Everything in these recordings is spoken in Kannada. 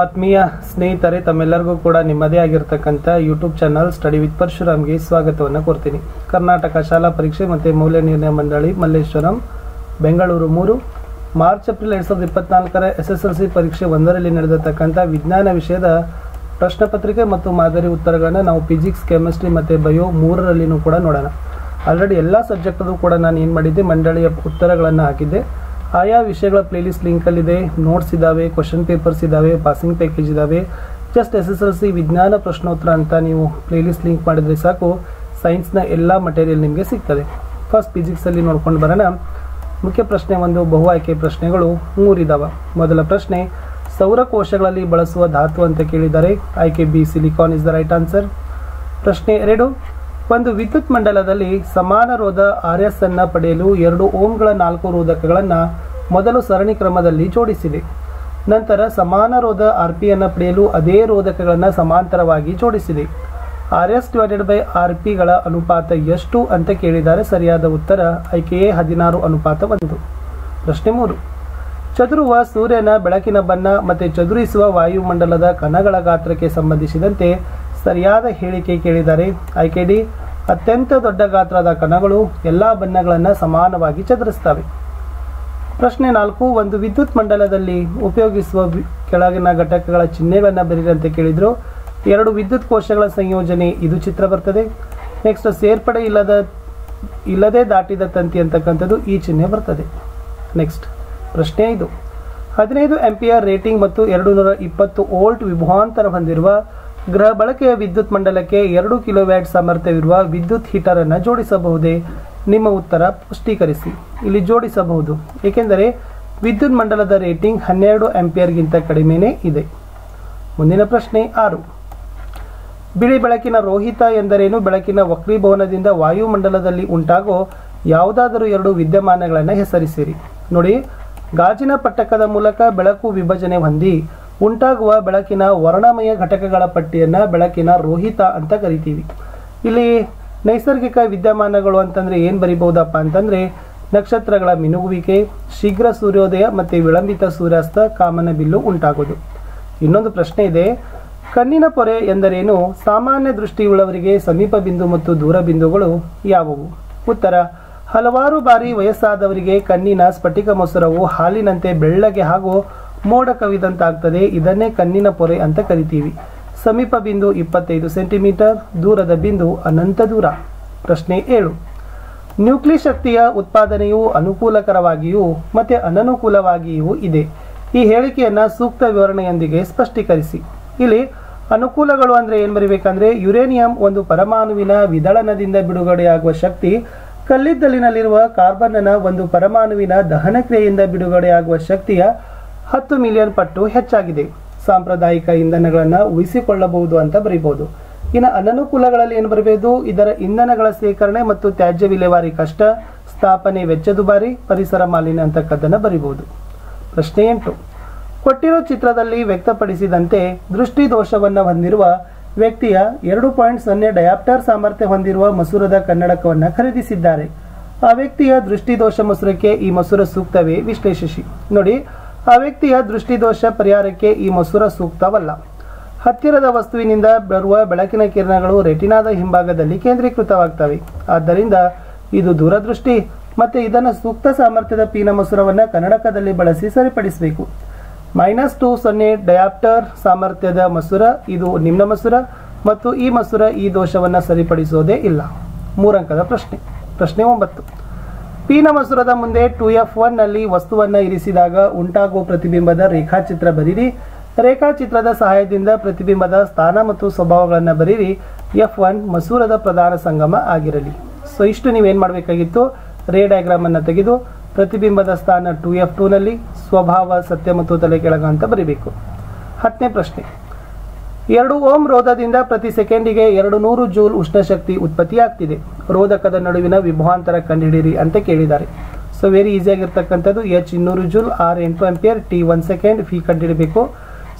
ಆತ್ಮೀಯ ಸ್ನೇಹಿತರೆ, ತಮ್ಮೆಲ್ಲರಿಗೂ ಕೂಡ ನಿಮ್ಮದೇ ಆಗಿರ್ತಕ್ಕಂಥ ಯೂಟ್ಯೂಬ್ ಚಾನಲ್ ಸ್ಟಡಿ ವಿತ್ ಪರಶುರಾಮ್ಗೆ ಸ್ವಾಗತವನ್ನು ಕೋರ್ತೀನಿ. ಕರ್ನಾಟಕ ಶಾಲಾ ಪರೀಕ್ಷೆ ಮತ್ತು ಮೌಲ್ಯ ನಿರ್ಣಯ ಮಂಡಳಿ, ಮಲ್ಲೇಶ್ವರಂ, ಬೆಂಗಳೂರು ಮೂರು. ಮಾರ್ಚ್, ಏಪ್ರಿಲ್ ಎರಡು ಸಾವಿರದ ಇಪ್ಪತ್ನಾಲ್ಕರ ಎಸ್ ಎಸ್ ಎಲ್ ಸಿ ಪರೀಕ್ಷೆ ಒಂದರಲ್ಲಿ ನಡೆದಿರ್ತಕ್ಕಂಥ ವಿಜ್ಞಾನ ವಿಷಯದ ಪ್ರಶ್ನೆ ಪತ್ರಿಕೆ ಮತ್ತು ಮಾದರಿ ಉತ್ತರಗಳನ್ನು ನಾವು ಫಿಸಿಕ್ಸ್ ಕೆಮಿಸ್ಟ್ರಿ ಮತ್ತು ಬಯೋ ಮೂರರಲ್ಲಿನೂ ಕೂಡ ನೋಡೋಣ. ಆಲ್ರೆಡಿ ಎಲ್ಲ ಸಬ್ಜೆಕ್ಟದು ಕೂಡ ನಾನು ಏನು ಮಾಡಿದ್ದೆ, ಮಂಡಳಿಯ ಉತ್ತರಗಳನ್ನು ಹಾಕಿದ್ದೆ. ಆಯಾ ವಿಷಯಗಳ ಪ್ಲೇಲಿಸ್ಟ್ ಲಿಂಕಲ್ಲಿದೆ ನೋಟ್ಸ್ ಇದ್ದಾವೆ ಕ್ವಶನ್ ಪೇಪರ್ಸ್ ಇದ್ದಾವೆ ಪಾಸಿಂಗ್ ಪ್ಯಾಕೇಜ್ ಇದ್ದಾವೆ just S S L C ವಿಜ್ಞಾನ ಪ್ರಶ್ನೋತ್ತರ ಅಂತ ನೀವು ಪ್ಲೇಲಿಸ್ಟ್ ಲಿಂಕ್ ಮಾಡಿದರೆ ಸಾಕು. ಸೈನ್ಸ್ನ ಎಲ್ಲ ಮಟೀರಿಯಲ್ ನಿಮಗೆ ಸಿಗ್ತದೆ. ಫಸ್ಟ್ ಫಿಸಿಕ್ಸಲ್ಲಿ ನೋಡ್ಕೊಂಡು ಬರೋಣ. ಮುಖ್ಯ ಪ್ರಶ್ನೆ ಒಂದು, ಬಹು ಆಯ್ಕೆ ಪ್ರಶ್ನೆಗಳು ಮೂರಿದಾವ. ಮೊದಲ ಪ್ರಶ್ನೆ, ಸೌರ ಕೋಶಗಳಲ್ಲಿ ಬಳಸುವ ಧಾತು ಅಂತ ಕೇಳಿದ್ದಾರೆ. ಆಯ್ಕೆ B silicon is the right answer ಪ್ರಶ್ನೆ ಎರಡು ಒಂದು ವಿದ್ಯುತ್ ಮಂಡಲದಲ್ಲಿ ಸಮಾನ ರೋಧ ಆರ್ ಎಸ್ ಅನ್ನ ಪಡೆಯಲು ಎರಡು ಓಮ್ಗಳ ನಾಲ್ಕು ರೋಧಕಗಳನ್ನು ಮೊದಲು ಸರಣಿ ಕ್ರಮದಲ್ಲಿ ಜೋಡಿಸಿದೆ ನಂತರ ಸಮಾನ ರೋಧ ಆರ್ ಪಿ ಅನ್ನು ಪಡೆಯಲು ಅದೇ ರೋಧಕಗಳನ್ನು ಸಮಾಂತರವಾಗಿ ಜೋಡಿಸಿದೆ R S divided by R ಪಿಗಳ ಅನುಪಾತ ಎಷ್ಟು ಅಂತ ಕೇಳಿದರೆ ಸರಿಯಾದ ಉತ್ತರ ಆಯ್ಕೆ ಎ ಹದಿನಾರು ಅನುಪಾತ ಒಂದು. ಪ್ರಶ್ನೆ ಮೂರು. ಚದುರುವ ಸೂರ್ಯನ ಬೆಳಕಿನ ಬಣ್ಣ ಮತ್ತು ಚದುರಿಸುವ ವಾಯುಮಂಡಲದ ಕಣಗಳ ಗಾತ್ರಕ್ಕೆ ಸಂಬಂಧಿಸಿದಂತೆ ಸರಿಯಾದ ಹೇಳಿಕೆ ಕೇಳಿದ್ದಾರೆ ಆಯ್ಕೆ ಡಿ ಅತ್ಯಂತ ದೊಡ್ಡ ಗಾತ್ರದ ಕಣಗಳು ಎಲ್ಲ ಬಣ್ಣಗಳನ್ನು ಸಮಾನವಾಗಿ ಚದುರಿಸ್ತವೆ ಪ್ರಶ್ನೆ ನಾಲ್ಕು, ಒಂದು ವಿದ್ಯುತ್ ಮಂಡಲದಲ್ಲಿ ಉಪಯೋಗಿಸುವ ಕೆಳಗಿನ ಘಟಕಗಳ ಚಿಹ್ನೆಗಳನ್ನು ಬರೀರಂತೆ ಕೇಳಿದ್ರು. ಎರಡು ವಿದ್ಯುತ್ ಕೋಶಗಳ ಸಂಯೋಜನೆ, ಇದು ಚಿತ್ರ ಬರ್ತದೆ. ನೆಕ್ಸ್ಟ್ ಸೇರ್ಪಡೆ ಇಲ್ಲದ, ಇಲ್ಲದೆ ದಾಟಿದ ತಂತಿ ಅಂತಕ್ಕಂಥದ್ದು ಈ ಚಿಹ್ನೆ ಬರ್ತದೆ. ನೆಕ್ಸ್ಟ್ ಪ್ರಶ್ನೆ ಐದು ಹದಿನೈದು ಆಂಪಿಯರ್ ರೇಟಿಂಗ್ ಮತ್ತು ಎರಡು ನೂರ ಇಪ್ಪತ್ತು ವೋಲ್ಟ್ ವಿಭವಾಂತರ ಹೊಂದಿರುವ ಗೃಹ ಬಳಕೆಯ ವಿದ್ಯುತ್ ಮಂಡಲಕ್ಕೆ ಎರಡು ಕಿಲೋವ್ಯಾಟ್ ಸಾಮರ್ಥ್ಯವಿರುವ ವಿದ್ಯುತ್ ಹೀಟರ್ ಅನ್ನು ಜೋಡಿಸಬಹುದೇ? ನಿಮ್ಮ ಉತ್ತರ ಪುಷ್ಟೀಕರಿಸಿ. ಇಲ್ಲಿ ಜೋಡಿಸಬಹುದು. ಏಕೆಂದರೆ ವಿದ್ಯುತ್ ಮಂಡಲದ ರೇಟಿಂಗ್ ಹನ್ನೆರಡು ಆಂಪಿಯರ್ಗಿಂತ ಕಡಿಮೆನೇ ಇದೆ. ಮುಂದಿನ ಪ್ರಶ್ನೆ ಆರು. ಬಿಳಿ ಬೆಳಕಿನ ರೋಹಿತ ಎಂದರೇನು? ಬೆಳಕಿನ ವಕ್ರೀಭವನದಿಂದ ವಾಯುಮಂಡಲದಲ್ಲಿ ಉಂಟಾಗೋ ಯಾವುದಾದರೂ ಎರಡು ವಿದ್ಯಮಾನಗಳನ್ನು ಹೆಸರಿಸಿರಿ. ನೋಡಿ, ಗಾಜಿನ ಪಟ್ಟಕದ ಮೂಲಕ ಬೆಳಕು ವಿಭಜನೆ ಹೊಂದಿ ಉಂಟಾಗುವ ಬೆಳಕಿನ ವರ್ಣಮಯ ಘಟಕಗಳ ಪಟ್ಟಿಯನ್ನು ಬೆಳಕಿನ ರೋಹಿತ ಅಂತ ಕರಿತೀವಿ. ಇಲ್ಲಿ ನೈಸರ್ಗಿಕ ವಿದ್ಯಮಾನಗಳು ಅಂತಂದ್ರೆ ಏನು ಬರಿಬಹುದಪ್ಪ ಅಂತಂದ್ರೆ ನಕ್ಷತ್ರಗಳ ಮಿನುಗುವಿಕೆ, ಶೀಘ್ರ ಸೂರ್ಯೋದಯ ಮತ್ತು ವಿಳಂಬಿತ ಸೂರ್ಯಾಸ್ತ, ಕಾಮನ ಬಿಲ್ಲು ಉಂಟಾಗೋದು. ಇನ್ನೊಂದು ಪ್ರಶ್ನೆ ಇದೆ. ಕಣ್ಣಿನ ಪೊರೆ ಎಂದರೇನು? ಸಾಮಾನ್ಯ ದೃಷ್ಟಿಯುಳ್ಳವರಿಗೆ ಸಮೀಪ ಬಿಂದು ಮತ್ತು ದೂರ ಬಿಂದುಗಳು ಯಾವುವು? ಉತ್ತರ, ಹಲವಾರು ಬಾರಿ ವಯಸ್ಸಾದವರಿಗೆ ಕಣ್ಣಿನ ಸ್ಫಟಿಕ ಮೊಸರವು ಹಾಲಿನಂತೆ ಬೆಳ್ಳಗೆ ಹಾಗೂ ಮೋಡ ಕವಿದಂತಾಗ್ತದೆ ಇದನ್ನೇ ಕಣ್ಣಿನ ಪೊರೆ ಅಂತ ಕರಿತೀವಿ. ಸಮೀಪ ಬಿಂದು ಇಪ್ಪತ್ತೈದು ಸೆಂಟಿಮೀಟರ್, ದೂರದ ಬಿಂದು ಅನಂತ ದೂರ. ಪ್ರಶ್ನೆ ಏಳು. ನ್ಯೂಕ್ಲಿ ಶಕ್ತಿಯ ಉತ್ಪಾದನೆಯು ಅನುಕೂಲಕರವಾಗಿಯೂ ಮತ್ತೆ ಅನನುಕೂಲವಾಗಿಯೂ ಇದೆ. ಈ ಹೇಳಿಕೆಯನ್ನ ಸೂಕ್ತ ವಿವರಣೆಯೊಂದಿಗೆ ಸ್ಪಷ್ಟೀಕರಿಸಿ. ಇಲ್ಲಿ ಅನುಕೂಲಗಳು ಅಂದ್ರೆ ಏನ್ ಬರಿಬೇಕಂದ್ರೆ, ಯುರೇನಿಯಂ ಒಂದು ಪರಮಾಣುವಿನ ವಿದಳನದಿಂದ ಬಿಡುಗಡೆಯಾಗುವ ಶಕ್ತಿ, ಕಲ್ಲಿದ್ದಲಿನಲ್ಲಿರುವ ಕಾರ್ಬನ್ನ ಒಂದು ಪರಮಾಣುವಿನ ದಹನ ಕ್ರಿಯೆಯಿಂದ ಬಿಡುಗಡೆಯಾಗುವ ಶಕ್ತಿಯ ಹತ್ತು ಮಿಲಿಯನ್ ಪಟ್ಟು ಹೆಚ್ಚಾಗಿದೆ. ಸಾಂಪ್ರದಾಯಿಕ ಇಂಧನಗಳನ್ನು ಉಳಿಸಿಕೊಳ್ಳಬಹುದು ಅಂತ ಬರೀಬಹುದು. ಇನ್ನು ಅನನುಕೂಲಗಳಲ್ಲಿ ಏನು ಬರಬಹುದು? ಇದರ ಇಂಧನಗಳ ಸೇಕರಣೆ ಮತ್ತು ತ್ಯಾಜ್ಯ ವಿಲೇವಾರಿ ಕಷ್ಟ, ಸ್ಥಾಪನೆ ವೆಚ್ಚ ದುಬಾರಿ ಪರಿಸರ ಮಾಲಿನ್ಯ ಅಂತಕ್ಕದ್ದನ್ನು ಬರೀಬಹುದು. ಪ್ರಶ್ನೆ ಎಂಟು. ಕೊಟ್ಟಿರೋ ಚಿತ್ರದಲ್ಲಿ ವ್ಯಕ್ತಪಡಿಸಿದಂತೆ ದೃಷ್ಟಿ ದೋಷವನ್ನು ಹೊಂದಿರುವ ವ್ಯಕ್ತಿಯ ಎರಡು ಪಾಯಿಂಟ್ ಸೊನ್ನೆ ಡಯಾಪ್ಟರ್ ಸಾಮರ್ಥ್ಯ ಹೊಂದಿರುವ ಮಸೂರದ ಕನ್ನಡಕವನ್ನು ಖರೀದಿಸಿದ್ದಾರೆ. ಆ ವ್ಯಕ್ತಿಯ ದೃಷ್ಟಿದೋಷ ಮಸೂರಕ್ಕೆ ಈ ಮಸೂರ ಸೂಕ್ತವೇ? ವಿಶ್ಲೇಷಿಸಿ. ನೋಡಿ ಆ ವ್ಯಕ್ತಿಯ ದೃಷ್ಟಿದೋಷ ಪರಿಹಾರಕ್ಕೆ ಈ ಮಸೂರ ಸೂಕ್ತವಲ್ಲ. ಹತ್ತಿರದ ವಸ್ತುವಿನಿಂದ ಬರುವ ಬೆಳಕಿನ ಕಿರಣಗಳು ರೆಟಿನಾದ ಹಿಂಭಾಗದಲ್ಲಿ ಕೇಂದ್ರೀಕೃತವಾಗ್ತವೆ. ಆದ್ದರಿಂದ ಇದು ದೂರದೃಷ್ಟಿ ಮತ್ತೆ ಇದನ್ನು ಸೂಕ್ತ ಸಾಮರ್ಥ್ಯದ ಪೀನ ಮಸೂರವನ್ನು ಕನ್ನಡಕದಲ್ಲಿ ಬಳಸಿ ಸರಿಪಡಿಸಬೇಕು. ಮೈನಸ್ ಟು ಸೊನ್ನೆ ಡಯಾಪ್ಟರ್ ಸಾಮರ್ಥ್ಯದ ಮಸೂರ, ಇದು ನಿಮ್ನ ಮಸೂರ ಮತ್ತು ಈ ಮಸೂರ ಈ ದೋಷವನ್ನು ಸರಿಪಡಿಸೋದೇ ಇಲ್ಲ. ಮೂರಂಕದ ಪ್ರಶ್ನೆ. ಪ್ರಶ್ನೆ ಒಂಬತ್ತು. ಪೀನ ಮಸೂರದ ಮುಂದೆ ಟು ಎಫ್ ಒನ್ನಲ್ಲಿ ವಸ್ತುವನ್ನು ಇರಿಸಿದಾಗ ಉಂಟಾಗುವ ಪ್ರತಿಬಿಂಬದ ರೇಖಾಚಿತ್ರ ಬರೀರಿ. ರೇಖಾಚಿತ್ರದ ಸಹಾಯದಿಂದ ಪ್ರತಿಬಿಂಬದ ಸ್ಥಾನ ಮತ್ತು ಸ್ವಭಾವಗಳನ್ನು ಬರೀರಿ. ಎಫ್ ಒನ್ ಮಸೂರದ ಪ್ರಧಾನ ಸಂಗಮ ಆಗಿರಲಿ. ಸೊ ಇಷ್ಟು ನೀವೇನು ಮಾಡಬೇಕಾಗಿತ್ತು? ರೇ ಡಯಾಗ್ರಾಮ್ ಅನ್ನು ತೆಗೆದು ಪ್ರತಿಬಿಂಬದ ಸ್ಥಾನ ಟು ಎಫ್ ಟೂನಲ್ಲಿ ಸ್ವಭಾವ, ಸತ್ಯ ಮತ್ತು ತಲೆ ಕೆಳಗ ಅಂತ ಬರೀಬೇಕು. ಹತ್ತನೇ ಪ್ರಶ್ನೆ. ಎರಡು ಓಂ ರೋಧದಿಂದ ಪ್ರತಿ ಸೆಕೆಂಡಿಗೆ ಎರಡು ನೂರು ಜೂಲ್ ಉಷ್ಣಶಕ್ತಿ ಉತ್ಪತ್ತಿಯಾಗ್ತಿದೆ. ರೋಧಕದ ನಡುವಿನ ವಿಭವಾಂತರ ಕಂಡುಹಿಡಿಯಿರಿ ಅಂತ ಕೇಳಿದ್ದಾರೆ. ಸೊ ವೆರಿ ಈಸಿಯಾಗಿರ್ತಕ್ಕಂಥದ್ದು ಎಚ್ ಇನ್ನೂರು ಜೂಲ್ ಆರ್ ಎಂಟು ಎಂಪಿಯರ್ ಟಿ ಒನ್ ಸೆಕೆಂಡ್ ಫಿ ಕಂಡುಹಿಡಬೇಕು.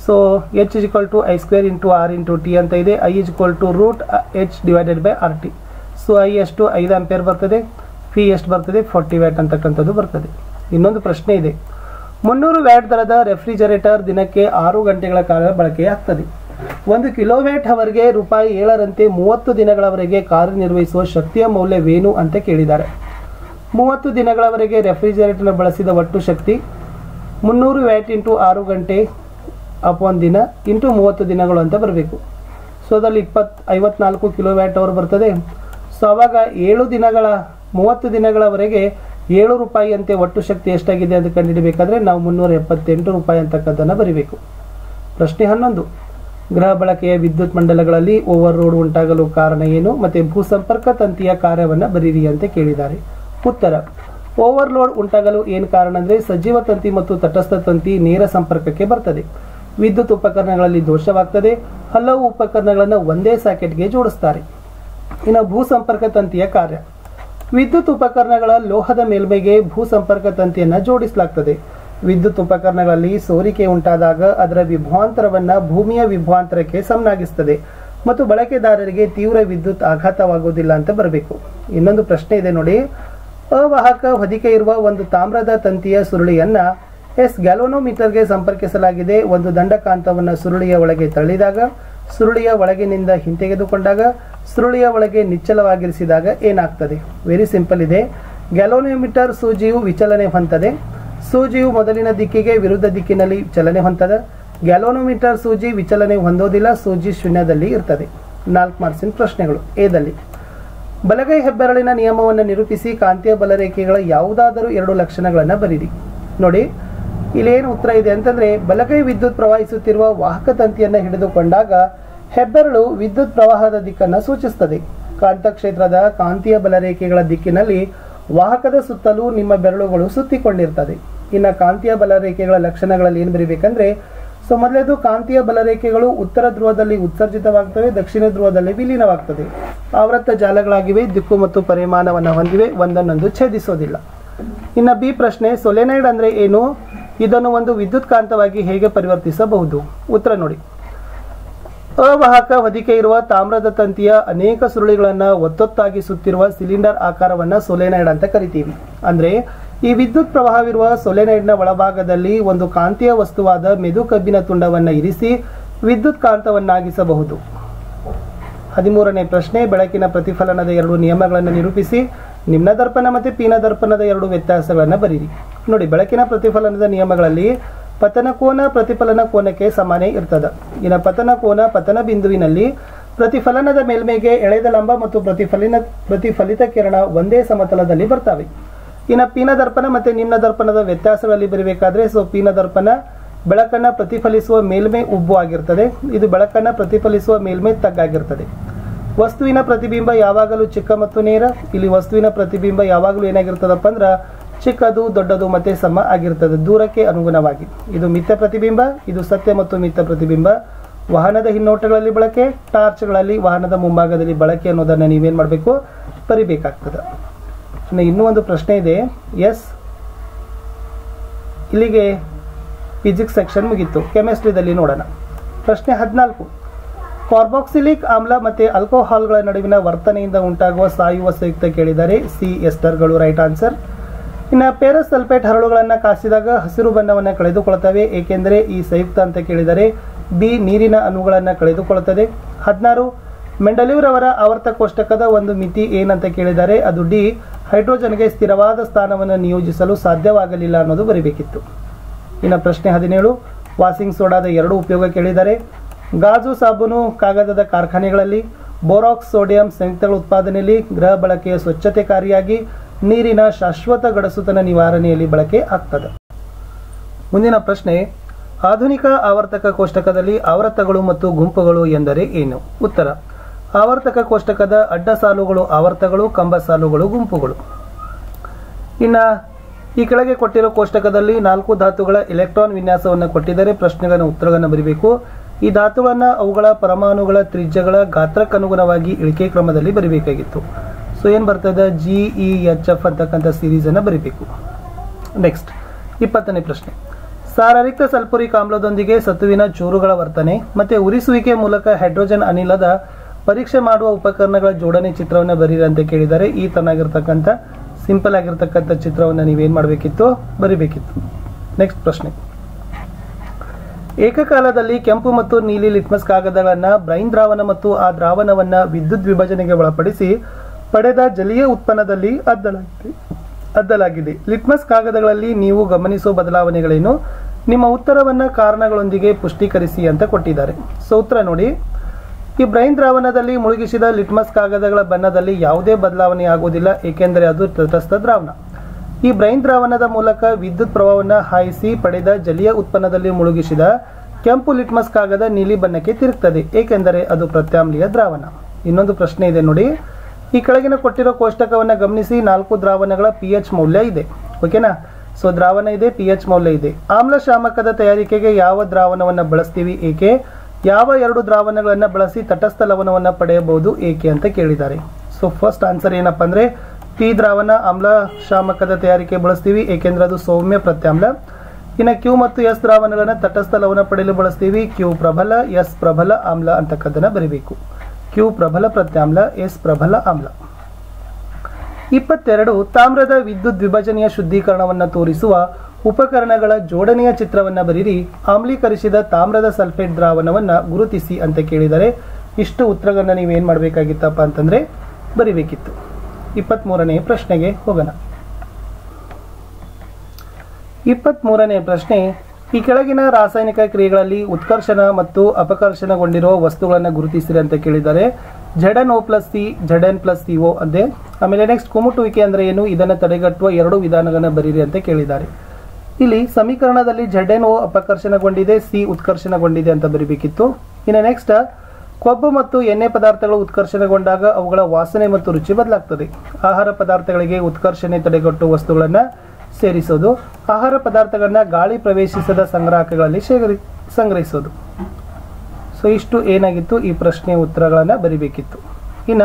So H is equal to I square into R into T ಅಂತ ಇದೆ. I is equal to root H divided by R T so I ಎಷ್ಟು? ಐದು ಆಂಪಿಯರ್ ಬರ್ತದೆ. ಫಿ ಎಷ್ಟು ಬರ್ತದೆ? ಫಾರ್ಟಿ ವ್ಯಾಟ್ ಅಂತಕ್ಕಂಥದ್ದು ಬರ್ತದೆ. ಇನ್ನೊಂದು ಪ್ರಶ್ನೆ ಇದೆ. ಮುನ್ನೂರು ವ್ಯಾಟ್ ದರದ ರೆಫ್ರಿಜರೇಟರ್ ದಿನಕ್ಕೆ ಆರು ಗಂಟೆಗಳ ಕಾಲ ಬಳಕೆಯಾಗ್ತದೆ. ಒಂದು ಕಿಲೋವ್ಯಾಟ್ ಅವರಿಗೆ ರೂಪಾಯಿ ಏಳರಂತೆ ಮೂವತ್ತು ದಿನಗಳವರೆಗೆ ಕಾರ್ಯನಿರ್ವಹಿಸುವ ಶಕ್ತಿಯ ಮೌಲ್ಯವೇನು ಅಂತ ಕೇಳಿದ್ದಾರೆ. ಮೂವತ್ತು ದಿನಗಳವರೆಗೆ ರೆಫ್ರಿಜರೇಟರ್ ಬಳಸಿದ ಒಟ್ಟು ಶಕ್ತಿ ಮುನ್ನೂರು ವ್ಯಾಟ್ ಇಂಟು ಆರು ಗಂಟೆ ಅಪಾನ್ ದಿನ ಇಂಟು ಮೂವತ್ತು ದಿನಗಳು ಅಂತ ಬರಬೇಕು. ಸೊ ಅದರಲ್ಲಿ ಇಪ್ಪತ್ತು, ಐವತ್ನಾಲ್ಕು ಕಿಲೋ ವ್ಯಾಟ್ ಅವರು ಬರ್ತದೆ. ಸೊ ಅವಾಗ ಏಳು ದಿನಗಳ, ಮೂವತ್ತು ದಿನಗಳವರೆಗೆ ಏಳು ರೂಪಾಯಿ ಅಂತೆ ಒಟ್ಟು ಶಕ್ತಿ ಎಷ್ಟಾಗಿದೆ ಅಂತ ಕಂಡುಹಿಡಬೇಕಾದ್ರೆ ನಾವು ಮುನ್ನೂರ ಎಪ್ಪತ್ತೆಂಟು ರೂಪಾಯಿ ಅಂತಕ್ಕಂಥದ್ದನ್ನು ಬರೀಬೇಕು. ಪ್ರಶ್ನೆ ಹನ್ನೊಂದು. ಗೃಹ ಬಳಕೆಯ ವಿದ್ಯುತ್ ಮಂಡಲಗಳಲ್ಲಿ ಓವರ್ ರೋಡ್ ಉಂಟಾಗಲು ಕಾರಣ ಏನು ಮತ್ತೆ ಭೂಸಂಪರ್ಕ ತಂತಿಯ ಕಾರ್ಯವನ್ನು ಬರೀರಿ ಅಂತ ಕೇಳಿದ್ದಾರೆ. ಉತ್ತರ ಓವರ್ಲೋಡ್ ಉಂಟಾಗಲು ಏನು ಕಾರಣ ಅಂದರೆ ಸಜೀವ ತಂತಿ ಮತ್ತು ತಟಸ್ಥ ತಂತಿ ನೇರ ಸಂಪರ್ಕಕ್ಕೆ ಬರ್ತದೆ. ವಿದ್ಯುತ್ ಉಪಕರಣಗಳಲ್ಲಿ ದೋಷವಾಗ್ತದೆ. ಹಲವು ಉಪಕರಣಗಳನ್ನು ಒಂದೇ ಸಾಕೆಟ್ಗೆ ಜೋಡಿಸ್ತಾರೆ. ಇನ್ನು ಭೂಸಂಪರ್ಕ ತಂತಿಯ ಕಾರ್ಯ. ವಿದ್ಯುತ್ ಉಪಕರಣಗಳ ಲೋಹದ ಮೇಲ್ಮೈಗೆ ಭೂಸಂಪರ್ಕ ತಂತಿಯನ್ನು ಜೋಡಿಸಲಾಗ್ತದೆ. ವಿದ್ಯುತ್ ಉಪಕರಣಗಳಲ್ಲಿ ಸೋರಿಕೆ ಉಂಟಾದಾಗ ಅದರ ವಿಭವಾಂತರವನ್ನು ಭೂಮಿಯ ವಿಭ್ವಾಂತರಕ್ಕೆ ಸಮನಾಗಿಸ್ತದೆ ಮತ್ತು ಬಳಕೆದಾರರಿಗೆ ತೀವ್ರ ವಿದ್ಯುತ್ ಆಘಾತವಾಗುವುದಿಲ್ಲ ಅಂತ ಬರಬೇಕು. ಇನ್ನೊಂದು ಪ್ರಶ್ನೆ ಇದೆ ನೋಡಿ. ಅವಾಹಕ ಹೊದಿಕೆ ಇರುವ ಒಂದು ತಾಮ್ರದ ತಂತಿಯ ಸುರುಳಿಯನ್ನ ಎಸ್ ಗ್ಯಾಲೋನೋಮೀಟರ್ಗೆ ಸಂಪರ್ಕಿಸಲಾಗಿದೆ. ಒಂದು ದಂಡಕಾಂತವನ್ನು ಸುರುಳಿಯ ಒಳಗೆ ತಳ್ಳಿದಾಗ, ಸುರುಳಿಯ ಒಳಗಿನಿಂದ ಹಿಂತೆಗೆದುಕೊಂಡಾಗ, ಸುರುಳಿಯ ಒಳಗೆ ನಿಚ್ಚಲವಾಗಿರಿಸಿದಾಗ ಏನಾಗ್ತದೆ? ವೆರಿ ಸಿಂಪಲ್ ಇದೆ. ಗ್ಯಾಲೋನೋಮೀಟರ್ ಸೂಜಿಯು ವಿಚಲನೆ ಹೊಂದದೆ ಸೂಜಿಯು ಮೊದಲಿನ ದಿಕ್ಕಿಗೆ ವಿರುದ್ಧ ದಿಕ್ಕಿನಲ್ಲಿ ಚಲನೆ ಹೊಂದದ. ಗ್ಯಾಲೋನೋಮೀಟರ್ ಸೂಜಿ ವಿಚಲನೆ ಹೊಂದೋದಿಲ್ಲ, ಸೂಜಿ ಶೂನ್ಯದಲ್ಲಿ ಇರ್ತದೆ. ನಾಲ್ಕು ಮಾರ್ಕ್ಸಿನ ಪ್ರಶ್ನೆಗಳು. ಎದಲ್ಲಿ ಬಲಗೈ ಹೆಬ್ಬೆರಳಿನ ನಿಯಮವನ್ನು ನಿರೂಪಿಸಿ, ಕಾಂತೀಯ ಬಲರೇಖೆಗಳ ಯಾವುದಾದರೂ ಎರಡು ಲಕ್ಷಣಗಳನ್ನು ಬರೀರಿ. ನೋಡಿ, ಇಲ್ಲೇನು ಉತ್ತರ ಇದೆ ಅಂತಂದ್ರೆ, ಬಲಗೈ ವಿದ್ಯುತ್ ಪ್ರವಹಿಸುತ್ತಿರುವ ವಾಹಕ ತಂತಿಯನ್ನು ಹಿಡಿದುಕೊಂಡಾಗ ಹೆಬ್ಬೆರಳು ವಿದ್ಯುತ್ ಪ್ರವಾಹದ ದಿಕ್ಕನ್ನು ಸೂಚಿಸುತ್ತದೆ ಕಾಂತಕ್ಷೇತ್ರದ ಕಾಂತೀಯ ಬಲರೇಖೆಗಳ ದಿಕ್ಕಿನಲ್ಲಿ ವಾಹಕದ ಸುತ್ತಲೂ ನಿಮ್ಮ ಬೆರಳುಗಳು ಸುತ್ತಿಕೊಂಡಿರ್ತದೆ. ಇನ್ನು ಕಾಂತೀಯ ಬಲರೇಖೆಗಳ ಲಕ್ಷಣಗಳಲ್ಲಿ ಏನು ಬರೀಬೇಕಂದ್ರೆ, ಸೊ ಮೊದಲೇದು ಕಾಂತೀಯ ಬಲರೇಖೆಗಳು ಉತ್ತರ ಧ್ರುವದಲ್ಲಿ ಉತ್ಸರ್ಜಿತವಾಗ್ತವೆ, ದಕ್ಷಿಣ ಧ್ರುವದಲ್ಲಿ ವಿಲೀನವಾಗ್ತದೆ. ಆವೃತ್ತ ಜಾಲಗಳಾಗಿವೆ, ದಿಕ್ಕು ಮತ್ತು ಪರಿಮಾಣವನ್ನು ಹೊಂದಿವೆ, ಒಂದನ್ನೊಂದು ಛೇದಿಸೋದಿಲ್ಲ. ಇನ್ನು ಬಿ ಪ್ರಶ್ನೆ, ಸೊಲೆನೈಡ್ ಅಂದ್ರೆ ಏನು? ಇದನ್ನು ಒಂದು ವಿದ್ಯುತ್ ಕಾಂತವಾಗಿ ಹೇಗೆ ಪರಿವರ್ತಿಸಬಹುದು? ಉತ್ತರ ನೋಡಿ. ಅವಾಹಕ ಹೊದಿಕೆ ಇರುವ ತಾಮ್ರದ ತಂತಿಯ ಅನೇಕ ಸುರುಳಿಗಳನ್ನು ಒತ್ತೊತ್ತಾಗಿ ಸುತ್ತಿರುವ ಸಿಲಿಂಡರ್ ಆಕಾರವನ್ನ ಸೊಲೆನೈಡ್ ಅಂತ ಕರಿತೀವಿ. ಅಂದ್ರೆ ಈ ವಿದ್ಯುತ್ ಪ್ರವಾಹವಿರುವ ಸೊಲೆನೈಡ್ನ ಒಳಭಾಗದಲ್ಲಿ ಒಂದು ಕಾಂತೀಯ ವಸ್ತುವಾದ ಮೆದು ಕಬ್ಬಿನ ತುಂಡವನ್ನು ಇರಿಸಿ ವಿದ್ಯುತ್ ಕಾಂತವನ್ನಾಗಿಸಬಹುದು. ಹದಿಮೂರನೇ ಪ್ರಶ್ನೆ, ಬೆಳಕಿನ ಪ್ರತಿಫಲನದ ಎರಡು ನಿಯಮಗಳನ್ನು ನಿರೂಪಿಸಿ. ನಿಮ್ನ ದರ್ಪಣ ಮತ್ತು ಪೀನ ದರ್ಪಣದ ಎರಡು ವ್ಯತ್ಯಾಸಗಳನ್ನು ಬರೀರಿ. ನೋಡಿ, ಬೆಳಕಿನ ಪ್ರತಿಫಲನದ ನಿಯಮಗಳಲ್ಲಿ ಪತನ ಕೋನ ಪ್ರತಿಫಲನ ಕೋನಕ್ಕೆ ಸಮಾನೇ ಇರ್ತದ. ಇನ್ನು ಪತನ ಕೋನ ಪತನ ಬಿಂದುವಿನಲ್ಲಿ ಪ್ರತಿಫಲನದ ಮೇಲ್ಮೈಗೆ ಎಳೆದ ಲಂಬ ಮತ್ತು ಪ್ರತಿಫಲಿನ ಪ್ರತಿಫಲಿತ ಕಿರಣ ಒಂದೇ ಸಮತಲದಲ್ಲಿ ಬರ್ತವೆ. ಇನ್ನು ಪೀನ ದರ್ಪಣ ಮತ್ತು ನಿಮ್ನ ದರ್ಪಣದ ವ್ಯತ್ಯಾಸಗಳಲ್ಲಿ ಬರಬೇಕಾದ್ರೆ ಸೊ ಪೀನ ದರ್ಪಣ ಬೆಳಕನ್ನ ಪ್ರತಿಫಲಿಸುವ ಮೇಲ್ಮೈ ಉಬ್ಬು ಆಗಿರ್ತದೆ. ಇದು ಬೆಳಕನ್ನ ಪ್ರತಿಫಲಿಸುವ ಮೇಲ್ಮೈ ತಗ್ಗಾಗಿರ್ತದೆ. ವಸ್ತುವಿನ ಪ್ರತಿಬಿಂಬ ಯಾವಾಗಲೂ ಚಿಕ್ಕ ಮತ್ತು ನೇರ. ಇಲ್ಲಿ ವಸ್ತುವಿನ ಪ್ರತಿಬಿಂಬ ಯಾವಾಗಲೂ ಏನಾಗಿರ್ತದಪ್ಪ ಅಂದ್ರ ಚಿಕ್ಕದು, ದೊಡ್ಡದು ಮತ್ತೆ ಸಮ ಆಗಿರುತ್ತದೆ. ದೂರಕ್ಕೆ ಅನುಗುಣವಾಗಿ. ಇದು ಮಿಥ್ಯ ಪ್ರತಿಬಿಂಬ, ಇದು ಸತ್ಯ ಮತ್ತು ಮಿಥ್ಯ ಪ್ರತಿಬಿಂಬ. ವಾಹನದ ಹಿನ್ನೋಟಗಳಲ್ಲಿ ಬಳಕೆ, ಟಾರ್ಚ್ಗಳಲ್ಲಿ ವಾಹನದ ಮುಂಭಾಗದಲ್ಲಿ ಬಳಕೆ ಅನ್ನೋದನ್ನ ನೀವೇನ್ ಮಾಡಬೇಕು? ಬರಿಬೇಕಾಗ್ತದೆ. ಇನ್ನು ಇನ್ನೂ ಒಂದು ಪ್ರಶ್ನೆ ಇದೆ. ಎಸ್. ಇಲ್ಲಿಗೆ ಫಿಸಿಕ್ಸ್ ಸೆಕ್ಷನ್ ಮುಗೀತು. ಕೆಮಿಸ್ಟ್ರಿದಲ್ಲಿ ನೋಡೋಣ. ಪ್ರಶ್ನೆ ಹದಿನಾಲ್ಕು. ಕಾರ್ಬಾಕ್ಸಿಲಿಕ್ ಆಮ್ಲ ಮತ್ತು ಆಲ್ಕೋಹಾಲ್ಗಳ ನಡುವಿನ ವರ್ತನೆಯಿಂದ ಉಂಟಾಗುವ ಸಾಯುವ ಸಂಯುಕ್ತ ಕೇಳಿದರೆ ಸಿ ಎಸ್ಟರ್ಗಳು ರೈಟ್ ಆನ್ಸರ್. ಇನ್ನು ಪೇರಸ್ ಸಲ್ಫೇಟ್ ಹರಳುಗಳನ್ನು ಕಾಸಿದಾಗ ಹಸಿರು ಬಣ್ಣವನ್ನು ಕಳೆದುಕೊಳ್ತವೆ, ಏಕೆಂದರೆ ಈ ಸಂಯುಕ್ತ ಅಂತ ಕೇಳಿದರೆ ಬಿ ನೀರಿನ ಅಣುಗಳನ್ನು ಕಳೆದುಕೊಳ್ಳುತ್ತದೆ ಹದಿನಾರು ಮೆಂಡಲಿವ್ರವರ ಆವರ್ತ ಕೋಷ್ಟಕದ ಒಂದು ಮಿತಿ ಏನಂತ ಕೇಳಿದರೆ ಅದು ಡಿ, ಹೈಡ್ರೋಜನ್ಗೆ ಸ್ಥಿರವಾದ ಸ್ಥಾನವನ್ನು ನಿಯೋಜಿಸಲು ಸಾಧ್ಯವಾಗಲಿಲ್ಲ ಅನ್ನೋದು ಬರೀಬೇಕಿತ್ತು. ಇನ್ನು ಪ್ರಶ್ನೆ ಹದಿನೇಳು, ವಾಷಿಂಗ್ ಸೋಡಾದ ಎರಡು ಉಪಯೋಗ ಕೇಳಿದರೆ ಗಾಜು, ಸಾಬೂನು, ಕಾಗದದ ಕಾರ್ಖಾನೆಗಳಲ್ಲಿ ಬೋರಾಕ್ಸ್ ಸೋಡಿಯಂ ಸಂಯುಕ್ತಗಳ ಉತ್ಪಾದನೆಯಲ್ಲಿ ಗೃಹ ಬಳಕೆಯ ಸ್ವಚ್ಛತೆಕಾರಿಯಾಗಿ ನೀರಿನ ಶಾಶ್ವತ ಗಡಸುತನ ನಿವಾರಣೆಯಲ್ಲಿ ಬಳಕೆ ಆಗ್ತದೆ. ಮುಂದಿನ ಪ್ರಶ್ನೆ, ಆಧುನಿಕ ಆವರ್ತಕ ಕೋಷ್ಟಕದಲ್ಲಿ ಆವರ್ತಗಳು ಮತ್ತು ಗುಂಪುಗಳು ಎಂದರೆ ಏನು? ಉತ್ತರ, ಆವರ್ತಕ ಕೋಷ್ಟಕದ ಅಡ್ಡ ಸಾಲುಗಳು ಆವರ್ತಗಳು, ಕಂಬ ಸಾಲುಗಳು, ಗುಂಪುಗಳು. ಇನ್ನ, ಈ ಕೆಳಗೆ ಕೊಟ್ಟಿರೋ ಕೋಷ್ಟಕದಲ್ಲಿ ನಾಲ್ಕು ಧಾತುಗಳ ಎಲೆಕ್ಟ್ರಾನ್ ವಿನ್ಯಾಸವನ್ನು ಕೊಟ್ಟಿದ್ದರೆ. ಪ್ರಶ್ನೆಗಳನ್ನು, ಉತ್ತರಗಳನ್ನು ಬರೀಬೇಕು. ಈ ಧಾತುಗಳನ್ನು ಅವುಗಳ ಪರಮಾಣುಗಳ ತ್ರಿಜ್ಯಗಳ ಗಾತ್ರಕ್ಕನುಗುಣವಾಗಿ ಇಳಿಕೆ ಕ್ರಮದಲ್ಲಿ ಬರೀಬೇಕಾಗಿತ್ತು. ಸೊ ಏನು ಬರ್ತದೆ ಜಿ ಇ ಎಚ್ ಎಫ್ ಅಂತಕ್ಕಂಥ ಸೀರೀಸ್ ಬರಿಬೇಕು. ನೆಕ್ಸ್ಟ್ ಇಪ್ಪತ್ತನೇ ಪ್ರಶ್ನೆ. ಸಾರರಿಕ್ತ ಸಲ್ಫುರಿಕ್ ಆಮ್ಲದೊಂದಿಗೆ ಸತುವಿನ ಚೂರುಗಳ ವರ್ತನೆ ಮತ್ತೆ ಉರಿಸುವಿಕೆ ಮೂಲಕ ಹೈಡ್ರೋಜನ್ ಅನಿಲದ ಪರೀಕ್ಷೆ ಮಾಡುವ ಉಪಕರಣಗಳ ಜೋಡಣೆ ಚಿತ್ರವನ್ನು ಬರೀರಿ ಅಂತ ಕೇಳಿದರೆ ಈ ತನಾಗಿರ್ತಕ್ಕಂಥ ಸಿಂಪಲ್ ಆಗಿರ್ತಕ್ಕಂಥ ಚಿತ್ರವನ್ನು ನೀವೇನು ಮಾಡಬೇಕಿತ್ತು? ಬರಿಬೇಕಿತ್ತು. ನೆಕ್ಸ್ಟ್ ಪ್ರಶ್ನೆ. ಏಕಕಾಲದಲ್ಲಿ ಕೆಂಪು ಮತ್ತು ನೀಲಿ ಲಿಟ್ಮಸ್ ಕಾಗದಗಳನ್ನು ಬ್ರೈನ್ ದ್ರಾವಣ ಮತ್ತು ಆ ದ್ರಾವಣವನ್ನ ವಿದ್ಯುತ್ ವಿಭಜನೆಗೆ ಒಳಪಡಿಸಿ ಪಡೆದ ಜಲೀಯ ಉತ್ಪನ್ನದಲ್ಲಿ ಅದ್ದಲಾಗಿದೆ. ಅದ್ದಲಾಗಿದೆ. ಲಿಟ್ಮಸ್ ಕಾಗದಗಳಲ್ಲಿ ನೀವು ಗಮನಿಸುವ ಬದಲಾವಣೆಗಳೇನು? ನಿಮ್ಮ ಉತ್ತರವನ್ನು ಕಾರಣಗಳೊಂದಿಗೆ ಪುಷ್ಟೀಕರಿಸಿ ಅಂತ ಕೊಟ್ಟಿದ್ದಾರೆ. ಸೊ, ಉತ್ತರ ನೋಡಿ. ಈ ಬ್ರೈನ್ ದ್ರಾವಣದಲ್ಲಿ ಮುಳುಗಿಸಿದ ಲಿಟ್ಮಸ್ ಕಾಗದಗಳ ಬಣ್ಣದಲ್ಲಿ ಯಾವುದೇ ಬದಲಾವಣೆ ಆಗುವುದಿಲ್ಲ ಏಕೆಂದರೆ ಅದು ತಟಸ್ಥ ದ್ರಾವಣ. ಈ ಬ್ರೈನ್ ದ್ರಾವಣದ ಮೂಲಕ ವಿದ್ಯುತ್ ಪ್ರವಾಹವನ್ನು ಹಾಯಿಸಿ ಪಡೆದ ಜಲೀಯ ಉತ್ಪನ್ನದಲ್ಲಿ ಮುಳುಗಿಸಿದ ಕೆಂಪು ಲಿಟ್ಮಸ್ ಕಾಗದ ನೀಲಿ ಬಣ್ಣಕ್ಕೆ ತಿರುಗ್ತದೆ, ಏಕೆಂದರೆ ಅದು ಪ್ರತ್ಯಾಮ್ಲೀಯ ದ್ರಾವಣ. ಇನ್ನೊಂದು ಪ್ರಶ್ನೆ ಇದೆ ನೋಡಿ. ಈ ಕೆಳಗಿನ ಕೊಟ್ಟಿರೋ ಕೋಷ್ಟಕವನ್ನು ಗಮನಿಸಿ ನಾಲ್ಕು ದ್ರಾವಣಗಳ ಪಿ ಎಚ್ ಮೌಲ್ಯ ಇದೆ. ಓಕೆನಾ ಸೊ ದ್ರಾವಣ ಇದೆ ಪಿ ಎಚ್ ಮೌಲ್ಯ ಇದೆ. ಆಮ್ಲ ಶಾಮಕದ ತಯಾರಿಕೆಗೆ ಯಾವ ದ್ರಾವಣವನ್ನು ಬಳಸ್ತೀವಿ ಏಕೆ? ಯಾವ ಎರಡು ದ್ರಾವಣಗಳನ್ನು ಬಳಸಿ ತಟಸ್ಥ ಲವಣವನ್ನು ಪಡೆಯಬಹುದು ಏಕೆ ಅಂತ ಕೇಳಿದ್ದಾರೆ. ಸೊ ಫಸ್ಟ್ ಆನ್ಸರ್ ಏನಪ್ಪ ಅಂದರೆ, ಪಿ ದ್ರಾವಣ ಆಮ್ಲ ಶಾಮಕದ ತಯಾರಿಕೆ ಬಳಸ್ತೀವಿ, ಏಕೆಂದರೆ ಅದು ಸೌಮ್ಯ ಪ್ರತ್ಯಾಮ್ಲ. ಇನ್ನು ಕ್ಯೂ ಮತ್ತು ಎಸ್ ದ್ರಾವಣಗಳನ್ನು ತಟಸ್ಥ ಲವಣ ಪಡೆಯಲು ಬಳಸ್ತೀವಿ ಕ್ಯೂ ಪ್ರಬಲ ಎಸ್ ಪ್ರಬಲ ಆಮ್ಲ ಅಂತಕ್ಕದ್ದನ್ನು ಬರೀಬೇಕು. ಕ್ಯೂ ಪ್ರಬಲ ಪ್ರತ್ಯಾಮ್ಲ ಎಸ್ ಪ್ರಬಲ ಆಮ್ಲ ಇಪ್ಪತ್ತೆರಡು, ತಾಮ್ರದ ವಿದ್ಯುತ್ ವಿಭಜನೆಯ ಶುದ್ಧೀಕರಣವನ್ನು ತೋರಿಸುವ ಉಪಕರಣಗಳ ಜೋಡಣೆಯ ಚಿತ್ರವನ್ನು ಬರೀರಿ. ಆಮ್ಲೀಕರಿಸಿದ ತಾಮ್ರದ ಸಲ್ಫೇಟ್ ದ್ರಾವಣವನ್ನು ಗುರುತಿಸಿ ಅಂತ ಕೇಳಿದರೆ ಇಷ್ಟು ಉತ್ತರಗಳನ್ನ ನೀವೇನು ಮಾಡಬೇಕಾಗಿತ್ತಪ್ಪ ಅಂತಂದ್ರೆ ಬರಿಬೇಕಿತ್ತು. ಇಪ್ಪತ್ತ್ ಮೂರನೇ ಪ್ರಶ್ನೆಗೆ ಹೋಗೋಣ. ಇಪ್ಪತ್ತ್ ಮೂರನೇ ಪ್ರಶ್ನೆ ಈ ಕೆಳಗಿನ ರಾಸಾಯನಿಕ ಕ್ರಿಯೆಗಳಲ್ಲಿ ಉತ್ಕರ್ಷಣ ಮತ್ತು ಅಪಕರ್ಷಣಗೊಂಡಿರುವ ವಸ್ತುಗಳನ್ನು ಗುರುತಿಸಿರಿ ಅಂತ ಕೇಳಿದ್ದಾರೆ. Zed n O plus C zed n plus C O ಅಂದೆ. ಆಮೇಲೆ ನೆಕ್ಸ್ಟ್ ಕುಮುಟುವಿಕೆ ಅಂದ್ರೆ ಏನು? ಇದನ್ನು ತಡೆಗಟ್ಟುವ ಎರಡು ವಿಧಾನಗಳನ್ನು ಬರೀರಿ ಅಂತ ಕೇಳಿದ್ದಾರೆ. ಇಲ್ಲಿ ಸಮೀಕರಣದಲ್ಲಿ ಜಡನ್ ಓ ಅಪಕರ್ಷಣಗೊಂಡಿದೆ ಸಿ ಉತ್ಕರ್ಷಣಗೊಂಡಿದೆ ಅಂತ ಬರೀಬೇಕಿತ್ತು. ಇನ್ನು ನೆಕ್ಸ್ಟ್ ಕೊಬ್ಬು ಮತ್ತು ಎಣ್ಣೆ ಪದಾರ್ಥಗಳು ಉತ್ಕರ್ಷಣಗೊಂಡಾಗ ಅವುಗಳ ವಾಸನೆ ಮತ್ತು ರುಚಿ ಬದಲಾಗ್ತದೆ. ಆಹಾರ ಪದಾರ್ಥಗಳಿಗೆ ಉತ್ಕರ್ಷಣೆ ತಡೆಗಟ್ಟುವ ವಸ್ತುಗಳನ್ನ ಸೇರಿಸೋದು, ಆಹಾರ ಪದಾರ್ಥಗಳನ್ನ ಗಾಳಿ ಪ್ರವೇಶಿಸದ ಸಂಗ್ರಾಹಕಗಳಲ್ಲಿ ಶೇಖರಿ, ಸಂಗ್ರಹಿಸೋದು. ಸೊ ಇಷ್ಟು ಏನಾಗಿತ್ತು? ಈ ಪ್ರಶ್ನೆಯ ಉತ್ತರಗಳನ್ನ ಬರಿಬೇಕಿತ್ತು. ಇನ್ನ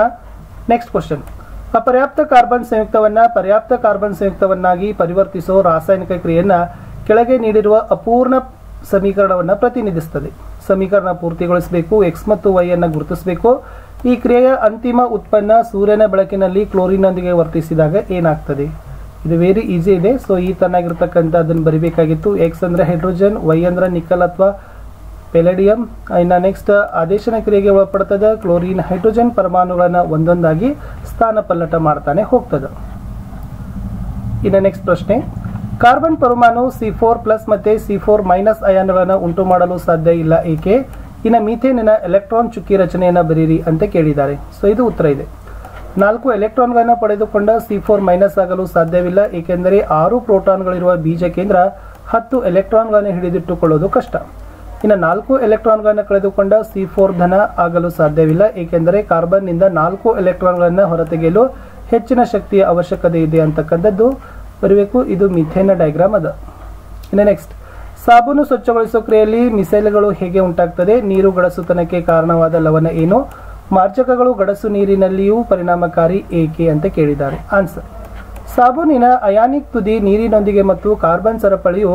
ನೆಕ್ಸ್ಟ್ ಕ್ವಶನ್ ಅಪರ್ಯಾಪ್ತ ಕಾರ್ಬನ್ ಸಂಯುಕ್ತವನ್ನ ಪರ್ಯಾಪ್ತ ಕಾರ್ಬನ್ ಸಂಯುಕ್ತವನ್ನಾಗಿ ಪರಿವರ್ತಿಸೋ ರಾಸಾಯನಿಕ ಕ್ರಿಯೆಯನ್ನ ಕೆಳಗೆ ನೀಡಿರುವ ಅಪೂರ್ಣ ಸಮೀಕರಣವನ್ನ ಪ್ರತಿನಿಧಿಸುತ್ತದೆ ಸಮೀಕರಣ ಪೂರ್ತಿಗೊಳಿಸಬೇಕು ಎಕ್ಸ್ ಮತ್ತು ವೈ ಅನ್ನು ಗುರುತಿಸಬೇಕು. ಈ ಕ್ರಿಯೆಯ ಅಂತಿಮ ಉತ್ಪನ್ನ ಸೂರ್ಯನ ಬೆಳಕಿನಲ್ಲಿ ಕ್ಲೋರಿನ್ನೊಂದಿಗೆ ವರ್ತಿಸಿದಾಗ ಏನಾಗ್ತದೆ? ಇದು ವೆರಿ ಈಸಿ ಇದೆ. ಸೊ ಈ ತನ್ನಾಗಿರ್ತಕ್ಕಂಥ ಅದನ್ನು ಬರಿಬೇಕಾಗಿತ್ತು. ಎಕ್ಸ್ ಅಂದ್ರೆ ಹೈಡ್ರೋಜನ್ ವೈ ಅಂದ್ರೆ ನಿಕಲ್ ಅಥವಾ ಪೆಲೆಡಿಯಂ ಇನ್ನು ನೆಕ್ಸ್ಟ್ ಆದೇಶನ ಕ್ರಿಯೆಗೆ ಒಳಪಡ್ತದೆ. ಕ್ಲೋರಿನ್ ಹೈಡ್ರೋಜನ್ ಪರಮಾಣುಗಳನ್ನು ಒಂದೊಂದಾಗಿ ಸ್ಥಾನ ಪಲ್ಲಟ ಮಾಡ್ತಾನೆ ಹೋಗ್ತದೆ. ಇನ್ನು ನೆಕ್ಸ್ಟ್ ಪ್ರಶ್ನೆ. ಕಾರ್ಬನ್ ಪರಮಾಣು ಸಿ ಫೋರ್ ಪ್ಲಸ್ ಮತ್ತೆ ಸಿ ಫೋರ್ ಮೈನಸ್ ಅಯಾನ್ಗಳನ್ನು ಉಂಟು ಮಾಡಲು ಸಾಧ್ಯ ಇಲ್ಲ. ಏಕೆ? ಇನ್ನು ಮೀಥೇನಿನ ಎಲೆಕ್ಟ್ರಾನ್ ಚುಕ್ಕಿ ರಚನೆಯನ್ನ ಬರೀರಿ ಅಂತ ಕೇಳಿದ್ದಾರೆ. ಸೊ ಇದು ಉತ್ತರ ಇದೆ. ನಾಲ್ಕು ಎಲೆಕ್ಟ್ರಾನ್ಗಳನ್ನು ಪಡೆದುಕೊಂಡ ಸಿ ಫೋರ್ ಮೈನಸ್ ಆಗಲು ಸಾಧ್ಯವಿಲ್ಲ, ಏಕೆಂದರೆ ಆರು ಪ್ರೋಟಾನ್ಗಳಿರುವ ಬೀಜ ಕೇಂದ್ರ ಹತ್ತು ಎಲೆಕ್ಟ್ರಾನ್ಗಳನ್ನು ಹಿಡಿದಿಟ್ಟುಕೊಳ್ಳೋದು ಕಷ್ಟ. ಇನ್ನು ನಾಲ್ಕು ಎಲೆಕ್ಟ್ರಾನ್ಗಳನ್ನು ಕಳೆದುಕೊಂಡ ಸಿ ಫೋರ್ ಧನ ಆಗಲು ಸಾಧ್ಯವಿಲ್ಲ, ಏಕೆಂದರೆ ಕಾರ್ಬನ್ನಿಂದ ನಾಲ್ಕು ಎಲೆಕ್ಟ್ರಾನ್ಗಳನ್ನು ಹೊರತೆಗೆಯಲು ಹೆಚ್ಚಿನ ಶಕ್ತಿಯ ಅವಶ್ಯಕತೆ ಇದೆ ಅಂತಕ್ಕಂಥದ್ದು. ಬರಬೇಕು, ಇದು ಮಿಥೇನ ಡಯಾಗ್ರಾಮ್ ಅದ. ಇನ್ನು ನೆಕ್ಸ್ಟ್ ಸಾಬೂನು ಸ್ವಚ್ಛಗೊಳಿಸುವ ಕ್ರಿಯೆಯಲ್ಲಿ ಮಿಸೈಲ್ಗಳು ಹೇಗೆ ಉಂಟಾಗ್ತದೆ? ನೀರು ಗಡಸುತನಕ್ಕೆ ಕಾರಣವಾದ ಲವಣ ಏನು? ಮಾರ್ಜಕಗಳು ಗಡಸು ನೀರಿನಲ್ಲಿಯೂ ಪರಿಣಾಮಕಾರಿ ಏಕೆ ಅಂತ ಕೇಳಿದ್ದಾರೆ. ಆನ್ಸರ್ ಸಾಬೂನಿನ ಅಯಾನಿಕ್ ತುದಿ ನೀರಿನೊಂದಿಗೆ ಮತ್ತು ಕಾರ್ಬನ್ ಸರಪಳಿಯು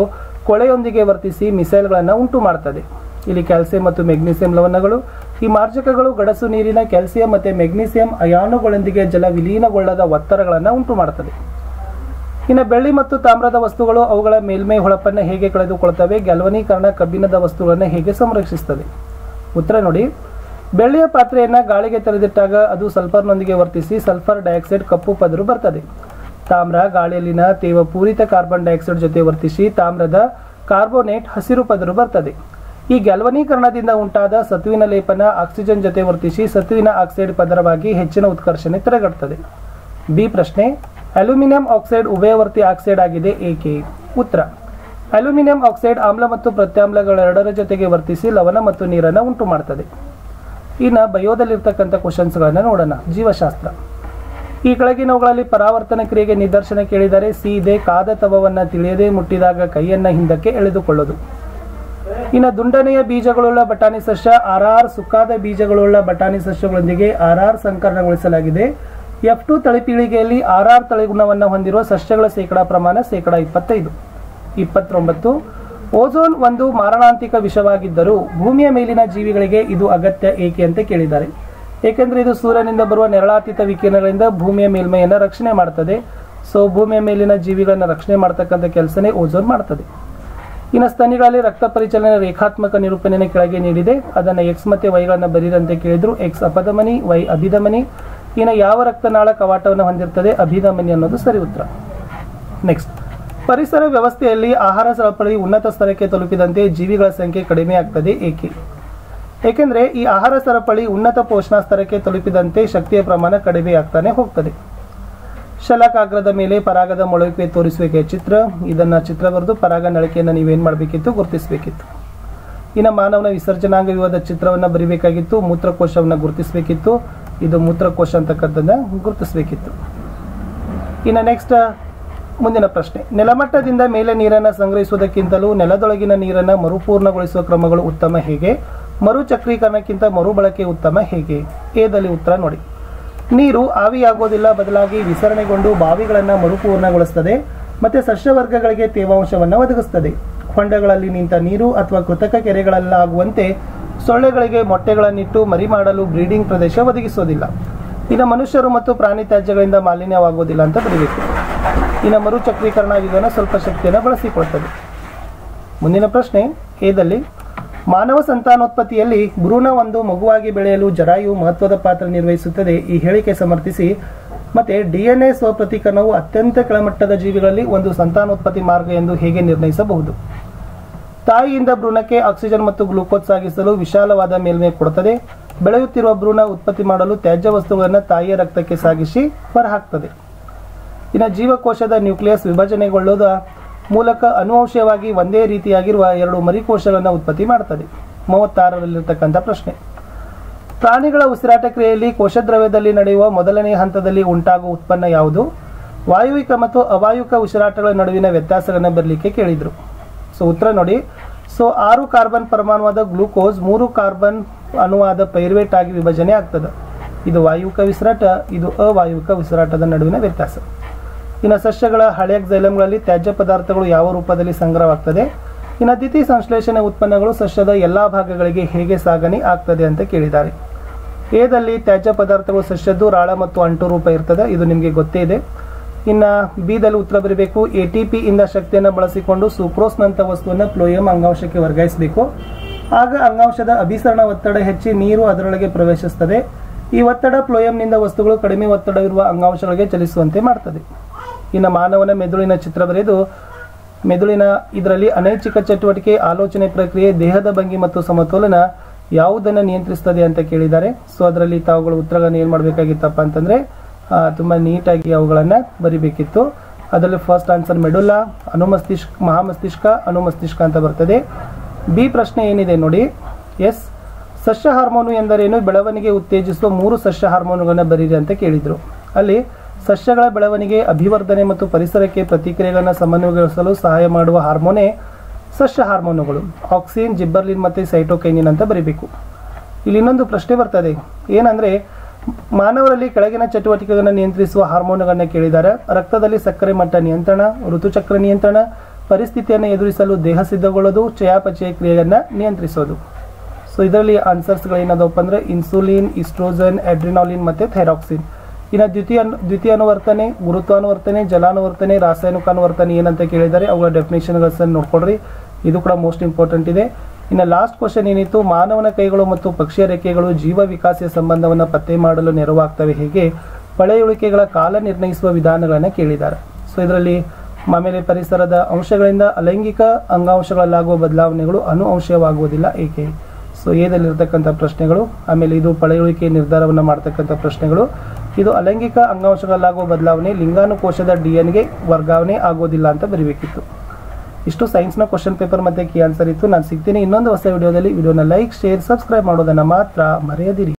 ಕೊಳೆಯೊಂದಿಗೆ ವರ್ತಿಸಿ ಮಿಸೈಲ್ಗಳನ್ನು ಉಂಟು ಮಾಡುತ್ತದೆ ಇಲ್ಲಿ ಕ್ಯಾಲ್ಸಿಯಂ ಮತ್ತು ಮೆಗ್ನೀಸಿಯಂ ಲವಣಗಳು. ಈ ಮಾರ್ಜಕಗಳು ಗಡಸು ನೀರಿನ ಕ್ಯಾಲ್ಸಿಯಂ ಮತ್ತು ಮೆಗ್ನೀಸಿಯಂ ಅಯಾನುಗಳೊಂದಿಗೆ ಜಲ ವಿಲೀನಗೊಳ್ಳದ ಒತ್ತಡಗಳನ್ನು ಉಂಟು ಮಾಡುತ್ತದೆ ಇನ್ನು ಬೆಳ್ಳಿ ಮತ್ತು ತಾಮ್ರದ ವಸ್ತುಗಳು ಅವುಗಳ ಮೇಲ್ಮೈ ಹೊಳಪನ್ನು ಹೇಗೆ ಕಳೆದುಕೊಳ್ತವೆ ಗ್ಯಾಲ್ವನೀಕರಣ ಕಬ್ಬಿಣದ ವಸ್ತುಗಳನ್ನು ಹೇಗೆ ಸಂರಕ್ಷಿಸುತ್ತದೆ ಉತ್ತರ ನೋಡಿ. ಬೆಳ್ಳಿಯ ಪಾತ್ರೆಯನ್ನು ಗಾಳಿಗೆ ತೆರೆದಿಟ್ಟಾಗ ಅದು ಸಲ್ಫರ್ನೊಂದಿಗೆ ವರ್ತಿಸಿ ಸಲ್ಫರ್ ಡೈಆಕ್ಸೈಡ್ ಕಪ್ಪು ಪದರು ಬರ್ತದೆ. ತಾಮ್ರ, ಗಾಳಿಯಲ್ಲಿನ ತೇವ ಪೂರಿತ ಕಾರ್ಬನ್ ಡೈಆಕ್ಸೈಡ್ ಜೊತೆ ವರ್ತಿಸಿ ತಾಮ್ರದ ಕಾರ್ಬೋನೇಟ್ ಹಸಿರು ಪದರು ಬರ್ತದೆ. ಈ ಗ್ಯಾಲ್ವನೀಕರಣದಿಂದ ಉಂಟಾದ ಸತುವಿನ ಲೇಪನ ಆಕ್ಸಿಜನ್ ಜೊತೆ ವರ್ತಿಸಿ ಸತುವಿನ ಆಕ್ಸೈಡ್ ಪದರವಾಗಿ ಹೆಚ್ಚಿನ ಉತ್ಕರ್ಷಣೆ ತೆರೆಗಟ್ಟುತ್ತದೆ ಬಿ ಪ್ರಶ್ನೆ, ಅಲ್ಯೂಮಿನಿಯಂ ಆಕ್ಸೈಡ್ ಉಭಯವರ್ತಿ ಆಕ್ಸೈಡ್ ಆಗಿದೆ, ಏಕೆ? ಉತ್ತರ, ಅಲ್ಯೂಮಿನಿಯಂ ಆಕ್ಸೈಡ್ ಆಮ್ಲ ಮತ್ತು ಪ್ರತ್ಯಾಮ್ಲಗಳೆರಡರ ಜೊತೆಗೆ ವರ್ತಿಸಿ ಲವಣ ಮತ್ತು ನೀರನ್ನು ಉಂಟು ಮಾಡ್ತದೆ ಇನ್ನು ಬಯೋದಲ್ಲಿರ್ತಕ್ಕಂಥ ಕ್ವಶನ್ಸ್ಗಳನ್ನು ನೋಡೋಣ. ಜೀವಶಾಸ್ತ್ರ. ಈ ಕೆಳಗಿನವುಗಳಲ್ಲಿ ಪರಾವರ್ತನ ಕ್ರಿಯೆಗೆ ನಿದರ್ಶನ ಕೇಳಿದರೆ ಸೀದೆ ಕಾದ ತವವನ್ನ ತಿಳಿಯದೆ ಮುಟ್ಟಿದಾಗ ಕೈಯನ್ನ ಹಿಂದಕ್ಕೆ ಎಳೆದುಕೊಳ್ಳೋದು ಇನ್ನು ದುಂಡನೆಯ ಬೀಜಗಳುಳ್ಳ ಬಟಾಣಿ ಸಸ್ಯ, ಆರ್ ಆರ್ ಸುಕ್ಕಾದ ಬೀಜಗಳುಳ್ಳ ಬಟಾಣಿ ಸಸ್ಯಗಳೊಂದಿಗೆ ಆರ್ ಆರ್ ಸಂಕರಣಗೊಳಿಸಲಾಗಿದೆ. ಎಫ್ ಟು ತಳಿಪೀಳಿಗೆಯಲ್ಲಿ ಆರ್ ಆರ್ ತಳಿಗುಣವನ್ನು ಹೊಂದಿರುವ ಸಸ್ಯಗಳ ಶೇಕಡಾ ಪ್ರಮಾಣ ಶೇಕಡಾ ಇಪ್ಪತ್ತೈದು. ಇಪ್ಪತ್ತೊಂಬತ್ತು ಓಝೋನ್ ಒಂದು ಮಾರಣಾಂತಿಕ ವಿಷವಾಗಿದ್ದರೂ ಭೂಮಿಯ ಮೇಲಿನ ಜೀವಿಗಳಿಗೆ ಇದು ಅಗತ್ಯ ಏಕೆ ಅಂತ ಕೇಳಿದ್ದಾರೆ. ಏಕೆಂದರೆ ಇದು ಸೂರ್ಯನಿಂದ ಬರುವ ನೆರಳಾತೀತ ವಿಕಿರಣಗಳಿಂದ ಭೂಮಿಯ ಮೇಲ್ಮೈಯನ್ನು ರಕ್ಷಣೆ ಮಾಡ್ತದೆ. ಸೊ, ಭೂಮಿಯ ಮೇಲಿನ ಜೀವಿಗಳನ್ನು ರಕ್ಷಣೆ ಮಾಡ್ತಕ್ಕಂಥ ಕೆಲಸನೇ ಓಝೋನ್ ಮಾಡ್ತದೆ. ಇನ್ನು ಸ್ತನಿಗಳಲ್ಲಿ ರಕ್ತ ಪರಿಚಲನೆ ರೇಖಾತ್ಮಕ ನಿರೂಪಣೆಯನ್ನು ಕೆಳಗೆ ನೀಡಿದೆ. ಅದನ್ನು ಎಕ್ಸ್ ಮತ್ತೆ ವೈಗಳನ್ನು ಬರೀರಂತೆ ಕೇಳಿದ್ರು. ಎಕ್ಸ್ ಅಪಧಮನಿ ವೈ ಅಭಿಧಮನಿ. ಇನ್ನು ಯಾವ ರಕ್ತನಾಳ ಕವಾಟವನ್ನು ಹೊಂದಿರ್ತದೆ, ಅಭಿಧಮನಿ ಅನ್ನೋದು ಸರಿ ಉತ್ತರ ನೆಕ್ಸ್ಟ್ ಪರಿಸರ ವ್ಯವಸ್ಥೆಯಲ್ಲಿ ಆಹಾರ ಸರಪಳಿ ಉನ್ನತ ಸ್ತರಕ್ಕೆ ತಲುಪಿದಂತೆ ಜೀವಿಗಳ ಸಂಖ್ಯೆ ಕಡಿಮೆಯಾಗ್ತದೆ ಏಕೆ? ಏಕೆಂದರೆ ಈ ಆಹಾರ ಸರಪಳಿ ಉನ್ನತ ಪೋಷಣ ಸ್ತರಕ್ಕೆ ತಲುಪಿದಂತೆ ಶಕ್ತಿಯ ಪ್ರಮಾಣ ಕಡಿಮೆ ಆಗ್ತಾನೆ ಹೋಗ್ತದೆ. ಶಲಕಾಗ್ರದ ಮೇಲೆ ಪರಾಗದ ಮೊಳಕೆ ತೋರಿಸುವಿಕೆ ಚಿತ್ರ. ಇದನ್ನ ಚಿತ್ರ ಬರೆದು ಪರಾಗ ನಳಿಕೆಯನ್ನು ನೀವೇನು ಮಾಡಬೇಕಿತ್ತು ಗುರುತಿಸಬೇಕಿತ್ತು. ಇನ್ನು ಮಾನವನ ವಿಸರ್ಜನಾಂಗ ವಿವಾದ ಚಿತ್ರವನ್ನು ಬರೀಬೇಕಾಗಿತ್ತು, ಮೂತ್ರಕೋಶವನ್ನು ಗುರುತಿಸಬೇಕಿತ್ತು. ಇದು ಮೂತ್ರಕೋಶ ಅಂತಕ್ಕಂಥದ್ದನ್ನು ಗುರುತಿಸಬೇಕಿತ್ತು. ಇನ್ನು ನೆಕ್ಸ್ಟ್ ಮುಂದಿನ ಪ್ರಶ್ನೆ. ನೆಲಮಟ್ಟದಿಂದ ಮೇಲೆ ನೀರನ್ನು ಸಂಗ್ರಹಿಸುವುದಕ್ಕಿಂತಲೂ ನೆಲದೊಳಗಿನ ನೀರನ್ನು ಮರುಪೂರ್ಣಗೊಳಿಸುವ ಕ್ರಮಗಳು ಉತ್ತಮ ಹೇಗೆ? ಮರುಚಕ್ರೀಕರಣಕ್ಕಿಂತ ಮರುಬಳಕೆ ಉತ್ತಮ ಹೇಗೆ? ಏದಲ್ಲಿ ಉತ್ತರ ನೋಡಿ. ನೀರು ಆವಿಯಾಗೋದಿಲ್ಲ ಬದಲಾಗಿ ವಿಸರಣೆಗೊಂಡು ಬಾವಿಗಳನ್ನು ಮರುಪೂರ್ಣಗೊಳಿಸುತ್ತದೆ ಮತ್ತು ಸಸ್ಯವರ್ಗಗಳಿಗೆ ತೇವಾಂಶವನ್ನು ಒದಗಿಸುತ್ತದೆ ಹೊಂಡಗಳಲ್ಲಿ ನಿಂತ ನೀರು ಅಥವಾ ಕೃತಕ ಕೆರೆಗಳಲ್ಲಾಗುವಂತೆ ಸೊಳ್ಳೆಗಳಿಗೆ ಮೊಟ್ಟೆಗಳನ್ನಿಟ್ಟು ಮರಿ ಮಾಡಲು ಬ್ರೀಡಿಂಗ್ ಪ್ರದೇಶ ಒದಗಿಸೋದಿಲ್ಲ. ಇದು ಮನುಷ್ಯರು ಮತ್ತು ಪ್ರಾಣಿ ತ್ಯಾಜ್ಯಗಳಿಂದ ಮಾಲಿನ್ಯವಾಗುವುದಿಲ್ಲ ಅಂತ ಬರೀಬೇಕು. ಇನ್ನು ಮರುಚಕ್ರೀಕರಣ ವಿಧಾನ ಸ್ವಲ್ಪ ಶಕ್ತಿಯನ್ನು ಬಳಸಿಕೊಳ್ತದೆ. ಮುಂದಿನ ಪ್ರಶ್ನೆ ಏದಲ್ಲಿ ಮಾನವ ಸಂತಾನೋತ್ಪತ್ತಿಯಲ್ಲಿ ಭ್ರೂಣ ಒಂದು ಮಗುವಾಗಿ ಬೆಳೆಯಲು ಜರಾಯು ಮಹತ್ವದ ಪಾತ್ರ ನಿರ್ವಹಿಸುತ್ತದೆ ಈ ಹೇಳಿಕೆ ಸಮರ್ಥಿಸಿ. ಮತ್ತೆ, ಡಿಎನ್ಎ ಸ್ವಪ್ರತೀಕರಣವು ಅತ್ಯಂತ ಕೆಳಮಟ್ಟದ ಜೀವಿಗಳಲ್ಲಿ ಒಂದು ಸಂತಾನೋತ್ಪತ್ತಿ ಮಾರ್ಗ ಎಂದು ಹೇಗೆ ನಿರ್ಣಯಿಸಬಹುದು? ತಾಯಿಯಿಂದ ಭ್ರೂಣಕ್ಕೆ ಆಕ್ಸಿಜನ್ ಮತ್ತು ಗ್ಲೂಕೋಸ್ ಸಾಗಿಸಲು ವಿಶಾಲವಾದ ಮೇಲ್ಮೈ ಕೊಡುತ್ತದೆ. ಬೆಳೆಯುತ್ತಿರುವ ಭ್ರೂಣ ಉತ್ಪತ್ತಿ ಮಾಡಲು ತ್ಯಾಜ್ಯ ವಸ್ತುಗಳನ್ನು ತಾಯಿಯ ರಕ್ತಕ್ಕೆ ಸಾಗಿಸಿ ಹೊರಹಾಕ್ತದೆ. ಇನ್ನು ಜೀವಕೋಶದ ನ್ಯೂಕ್ಲಿಯಸ್ ವಿಭಜನೆಗೊಳ್ಳುವುದ ಮೂಲಕ ಅನುವಂಶೀಯವಾಗಿ ಒಂದೇ ರೀತಿಯಾಗಿರುವ ಎರಡು ಮರಿಕೋಶಗಳನ್ನು ಉತ್ಪತ್ತಿ ಮಾಡುತ್ತದೆ ಮೂವತ್ತಾರರಲ್ಲಿರ್ತಕ್ಕಂಥ ಪ್ರಶ್ನೆ. ಪ್ರಾಣಿಗಳ ಉಸಿರಾಟ ಕ್ರಿಯೆಯಲ್ಲಿ ಕೋಶದ್ರವ್ಯದಲ್ಲಿ ನಡೆಯುವ ಮೊದಲನೇ ಹಂತದಲ್ಲಿ ಉಂಟಾಗುವ ಉತ್ಪನ್ನ ಯಾವುದು? ವಾಯುವಿಕ ಮತ್ತು ಅವಾಯುಕ ಉಸಿರಾಟಗಳ ನಡುವಿನ ವ್ಯತ್ಯಾಸಗಳನ್ನು ಬರಲಿಕ್ಕೆ ಕೇಳಿದರು. ಸೊ, ಉತ್ತರ ನೋಡಿ. ಸೊ, ಆರು ಕಾರ್ಬನ್ ಪರಮಾಣುವಾದ ಗ್ಲೂಕೋಸ್ ಮೂರು ಕಾರ್ಬನ್ ಅನುವಾದ ಪೈರ್ವೇಟ್ ಆಗಿ ವಿಭಜನೆ ಆಗ್ತದೆ. ಇದು ವಾಯುವಿಕ ಉಸಿರಾಟ ಇದು ಅವಾಯುವಿಕ ಉಸಿರಾಟದ ನಡುವಿನ ವ್ಯತ್ಯಾಸ. ಇನ್ನು ಸಸ್ಯಗಳ ಹಳೆಯ ಜೈಲಮ್ಗಳಲ್ಲಿ ತ್ಯಾಜ್ಯ ಪದಾರ್ಥಗಳು ಯಾವ ರೂಪದಲ್ಲಿ ಸಂಗ್ರಹವಾಗ್ತದೆ? ಇನ್ನು ಅತಿಥಿ ಸಂಶ್ಲೇಷಣೆ ಉತ್ಪನ್ನಗಳು ಸಸ್ಯದ ಎಲ್ಲಾ ಭಾಗಗಳಿಗೆ ಹೇಗೆ ಸಾಗಣೆ ಆಗ್ತದೆ ಅಂತ ಕೇಳಿದ್ದಾರೆ. ಎದಲ್ಲಿ ತ್ಯಾಜ್ಯ ಪದಾರ್ಥಗಳು ಸಸ್ಯದ್ದು ರಾಳ ಮತ್ತು ಅಂಟು ರೂಪ ಇರ್ತದೆ, ಇದು ನಿಮಗೆ ಗೊತ್ತೇ ಇದೆ. ಇನ್ನು ಬಿದಲ್ಲಿ ಉತ್ತರ ಬರಬೇಕು ಎ ಟಿ ಪಿ ಇಂದ ಶಕ್ತಿಯನ್ನು ಬಳಸಿಕೊಂಡು ಸುಕ್ರೋಸ್ನಂಥ ವಸ್ತುವನ್ನು ಪ್ಲೋಯಂ ಅಂಗಾಂಶಕ್ಕೆ ವರ್ಗಾಯಿಸಬೇಕು. ಆಗ ಅಂಗಾಂಶದ ಅಭಿಸರಣ ಒತ್ತಡ ಹೆಚ್ಚಿ ನೀರು ಅದರೊಳಗೆ ಪ್ರವೇಶಿಸುತ್ತದೆ ಈ ಒತ್ತಡ ಪ್ಲೋಯಂನಿಂದ ವಸ್ತುಗಳು ಕಡಿಮೆ ಒತ್ತಡವಿರುವ ಅಂಗಾಂಶಗಳಿಗೆ ಚಲಿಸುವಂತೆ ಮಾಡ್ತದೆ. ಇನ್ನು ಮಾನವನ ಮೆದುಳಿನ ಚಿತ್ರ ಬರೆದು ಮೆದುಳಿನ ಇದರಲ್ಲಿ ಅನೈಚ್ಛಿಕ ಚಟುವಟಿಕೆ, ಆಲೋಚನೆ ಪ್ರಕ್ರಿಯೆ, ದೇಹದ ಭಂಗಿ ಮತ್ತು ಸಮತೋಲನ ಯಾವುದನ್ನು ನಿಯಂತ್ರಿಸ್ತದೆ ಅಂತ ಕೇಳಿದ್ದಾರೆ. ಸೊ ಅದರಲ್ಲಿ ತಾವುಗಳು ಉತ್ತರಗಳನ್ನು ಏನು ಮಾಡಬೇಕಾಗಿತ್ತಪ್ಪ ಅಂತಂದರೆ ತುಂಬ ನೀಟಾಗಿ ಅವುಗಳನ್ನು ಬರಿಬೇಕಿತ್ತು. ಅದರಲ್ಲಿ ಫಸ್ಟ್ ಆನ್ಸರ್ ಮೆಡುಲಾ ಅನುಮಸ್ತಿಷ್ಕ, ಮಹಾಮಸ್ತಿಷ್ಕ, ಅನುಮಸ್ತಿಷ್ಕ ಅಂತ ಬರ್ತದೆ. ಬಿ ಪ್ರಶ್ನೆ ಏನಿದೆ ನೋಡಿ ಎಸ್ ಸಸ್ಯ ಹಾರ್ಮೋನು ಎಂದರೇನು? ಬೆಳವಣಿಗೆ ಉತ್ತೇಜಿಸುವ ಮೂರು ಸಸ್ಯ ಹಾರ್ಮೋನುಗಳನ್ನು ಬರೀರಿ ಅಂತ ಕೇಳಿದರು. ಅಲ್ಲಿ ಸಸ್ಯಗಳ ಬೆಳವಣಿಗೆ, ಅಭಿವರ್ಧನೆ ಮತ್ತು ಪರಿಸರಕ್ಕೆ ಪ್ರತಿಕ್ರಿಯೆಗಳನ್ನು ಸಮನ್ವಯಗೊಳಿಸಲು ಸಹಾಯ ಮಾಡುವ ಹಾರ್ಮೋನೇ ಸಸ್ಯ ಹಾರ್ಮೋನುಗಳು. ಆಕ್ಸಿನ್, ಜಿಬ್ಬರ್ಲಿನ್ ಮತ್ತು ಸೈಟೋಕೈನಿನ್ ಅಂತ ಬರೀಬೇಕು. ಇಲ್ಲಿ ಇನ್ನೊಂದು ಪ್ರಶ್ನೆ ಬರ್ತದೆ. ಏನಂದರೆ, ಮಾನವರಲ್ಲಿ ಕೆಳಗಿನ ಚಟುವಟಿಕೆಗಳನ್ನು ನಿಯಂತ್ರಿಸುವ ಹಾರ್ಮೋನುಗಳನ್ನು ಕೇಳಿದ್ದಾರೆ. ರಕ್ತದಲ್ಲಿ ಸಕ್ಕರೆ ಮಟ್ಟ ನಿಯಂತ್ರಣ, ಋತುಚಕ್ರ ನಿಯಂತ್ರಣ, ಪರಿಸ್ಥಿತಿಯನ್ನು ಎದುರಿಸಲು ದೇಹ ಸಿದ್ಧಗೊಳ್ಳೋದು, ಚಯಾಪಚಯ ಕ್ರಿಯೆಯನ್ನು ನಿಯಂತ್ರಿಸೋದು. ಸೊ ಇದರಲ್ಲಿ ಆನ್ಸರ್ಸ್ಗಳು ಅಂದರೆ ಅಂದ್ರೆ ಇನ್ಸುಲಿನ್ ಇಸ್ಟ್ರೋಜನ್ ಅಡ್ರಿನಾಲಿನ್ ಮತ್ತು ಥೈರಾಕ್ಸಿನ್ ಇನ್ನು ದ್ವಿತೀಯ ದ್ವಿತೀಯ ಅನುವರ್ತನೆ, ಗುರುತ್ವಾನುವರ್ತನೆ, ಜಲಾನುವರ್ತನೆ, ರಾಸಾಯನಿಕಾನುವರ್ತನೆ ಏನಂತ ಕೇಳಿದ್ದಾರೆ ಅವುಗಳ ಡೆಫಿನೇಷನ್ಗಳನ್ನು ನೋಡ್ಕೊಡ್ರಿ ಇದು ಕೂಡ ಮೋಸ್ಟ್ ಇಂಪಾರ್ಟೆಂಟ್ ಇದೆ. ಇನ್ನು ಲಾಸ್ಟ್ ಕ್ವಶನ್ ಏನಿತ್ತು? ಮಾನವನ ಕೈಗಳು ಮತ್ತು ಪಕ್ಷಿಯ ರೆಕ್ಕೆಗಳು ಜೀವ ವಿಕಾಸಿಯ ಸಂಬಂಧವನ್ನು ಪತ್ತೆ ಮಾಡಲು ನೆರವಾಗ್ತವೆ ಹೇಗೆ? ಪಳೆಯುಳಿಕೆಗಳ ಕಾಲ ನಿರ್ಣಯಿಸುವ ವಿಧಾನಗಳನ್ನು ಕೇಳಿದ್ದಾರೆ. ಸೊ ಇದರಲ್ಲಿ ಆಮೇಲೆ ಪರಿಸರದ ಅಂಶಗಳಿಂದ ಅಲೈಂಗಿಕ ಅಂಗಾಂಶಗಳಲ್ಲಾಗುವ ಬದಲಾವಣೆಗಳು ಅನುವಂಶವಾಗುವುದಿಲ್ಲ ಏಕೆ? ಸೊ ಏದಲ್ಲಿರ್ತಕ್ಕಂಥ ಪ್ರಶ್ನೆಗಳು, ಆಮೇಲೆ ಇದು ಪಳೆಯುಳಿಕೆ ನಿರ್ಧಾರವನ್ನು ಮಾಡ್ತಕ್ಕಂಥ ಪ್ರಶ್ನೆಗಳು. ಇದು ಅಲೈಂಗಿಕ ಅಂಗಾಂಶಗಳಲ್ಲಾಗುವ ಬದಲಾವಣೆ, ಲಿಂಗಾನುಕೋಶದ ಡಿ ಎನ್ಗೆ ವರ್ಗಾವಣೆ ಆಗೋದಿಲ್ಲ ಅಂತ ಬರೀಬೇಕಿತ್ತು. ಇಷ್ಟು ಸೈನ್ಸ್ನ ಕ್ವಶನ್ ಪೇಪರ್ ಮತ್ತೆ ಕೀ ಆನ್ಸರ್ ಇತ್ತು. ನಾನು ಸಿಗ್ತೀನಿ ಇನ್ನೊಂದು ಹೊಸ ವಿಡಿಯೋದಲ್ಲಿ. ವಿಡಿಯೋನ ಲೈಕ್, ಶೇರ್, ಸಬ್ಸ್ಕ್ರೈಬ್ ಮಾಡೋದನ್ನು ಮಾತ್ರ ಮರೆಯದಿರಿ.